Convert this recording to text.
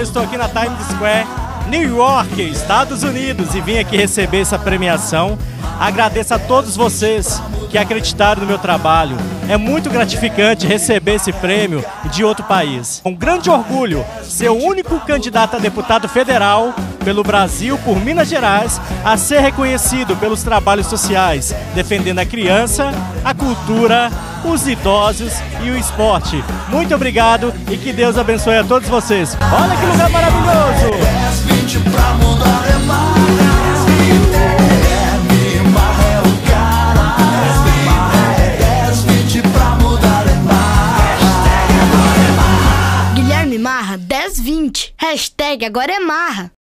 estou aqui na Times Square, New York, Estados Unidos, e vim aqui receber essa premiação. Agradeço a todos vocês que acreditaram no meu trabalho. É muito gratificante receber esse prêmio de outro país. Um grande orgulho ser o único candidato a deputado federal pelo Brasil, por Minas Gerais, a ser reconhecido pelos trabalhos sociais, defendendo a criança, a cultura, os idosos e o esporte. Muito obrigado e que Deus abençoe a todos vocês. Olha que lugar maravilhoso! Guilherme Marra 1020. Hashtag agora é Marra.